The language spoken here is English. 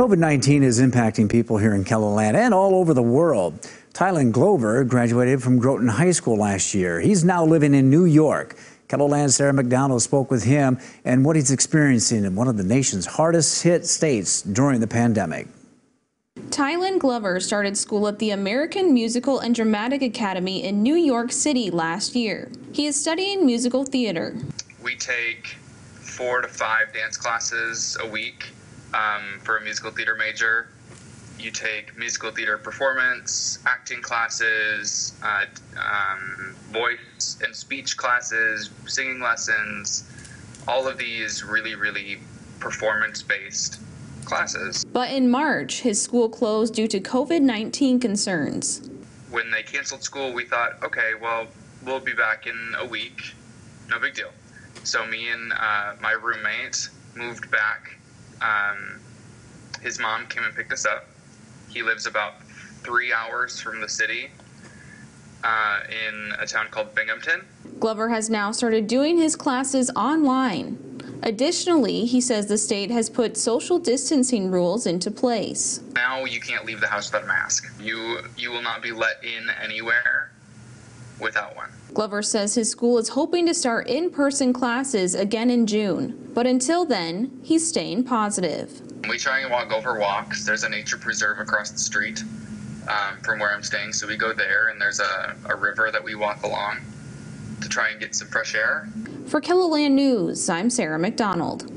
COVID 19 is impacting people here in KELOLAND and all over the world. Tylen Glover graduated from Groton High School last year. He's now living in New York. KELOLAND's Sarah McDonald spoke with him and what he's experiencing in one of the nation's hardest hit states during the pandemic. Tylen Glover started school at the American Musical and Dramatic Academy in New York City last year. He is studying musical theater. We take four to five dance classes a week um, for a musical theater major. You take musical theater performance, acting classes, uh, um, voice and speech classes, singing lessons. All of these really, really performance based classes. But in March, his school closed due to COVID 19 concerns. When they canceled school, we thought, okay, well, we'll be back in a week. No big deal. So, me and uh, my roommate moved back. Um, his mom came and picked us up. He lives about three hours from the city uh, in a town called Binghamton. Glover has now started doing his classes online. Additionally, he says the state has put social distancing rules into place. Now you can't leave the house without a mask. You you will not be let in anywhere without one. Glover says his school is hoping to start in-person classes again in June, but until then, he's staying positive. We try and walk, go for walks. There's a nature preserve across the street um, from where I'm staying, so we go there, and there's a, a river that we walk along to try and get some fresh air. For KELOLAND News, I'm Sarah McDonald.